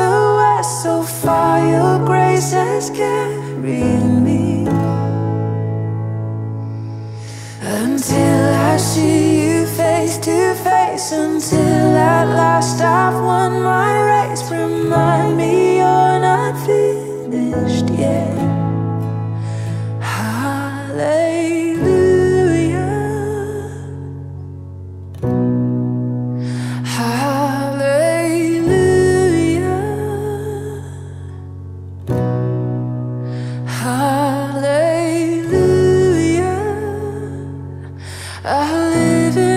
the west So far your grace has carried me. Until I see you face to face Until living